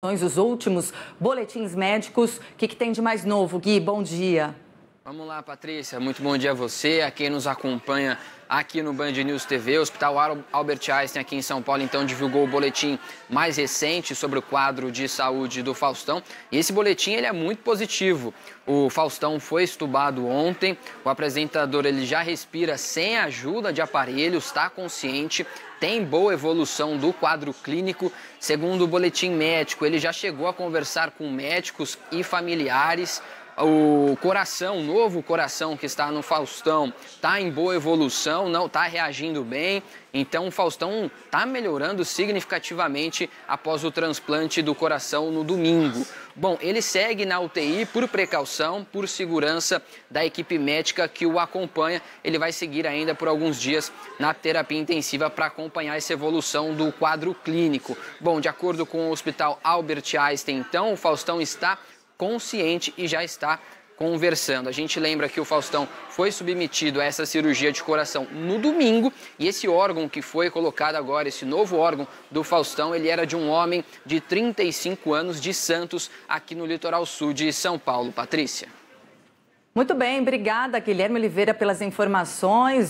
os últimos boletins médicos. O que, que, tem de mais novo, Gui? Bom dia. Vamos lá, Patrícia. Muito bom dia a você, a quem nos acompanha aqui no Band News TV. O Hospital Albert Einstein aqui em São Paulo então divulgou o boletim mais recente sobre o quadro de saúde do Faustão. E esse boletim ele é muito positivo. O Faustão foi estubado ontem. O apresentador ele já respira sem ajuda de aparelhos, está consciente, tem boa evolução do quadro clínico. Segundo o boletim médico, ele já chegou a conversar com médicos e familiares. O coração, o novo coração que está no Faustão, está em boa evolução, não está reagindo bem. Então o Faustão está melhorando significativamente após o transplante do coração no domingo. Bom, ele segue na UTI por precaução, por segurança da equipe médica que o acompanha. Ele vai seguir ainda por alguns dias na terapia intensiva para acompanhar essa evolução do quadro clínico. Bom, de acordo com o Hospital Albert Einstein, então, o Faustão está consciente e já está conversando. A gente lembra que o Faustão foi submetido a essa cirurgia de coração no domingo e esse órgão que foi colocado agora, esse novo órgão do Faustão, ele era de um homem de 35 anos de Santos, aqui no litoral sul de São Paulo. Patrícia. Muito bem, obrigada, Guilherme Oliveira, pelas informações.